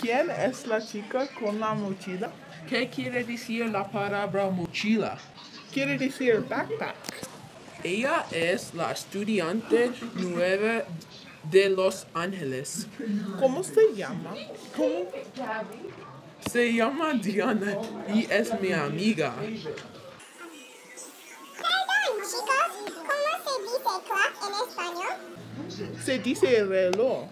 ¿Quién es la chica con la mochila? ¿Qué quiere decir la palabra mochila? Quiere decir backpack. Ella es la estudiante nueva de Los Ángeles. ¿Cómo se llama? ¿Cómo? Se llama Diana y es mi amiga. Chicos, ¿cómo se dice clock en español? Se dice reloj.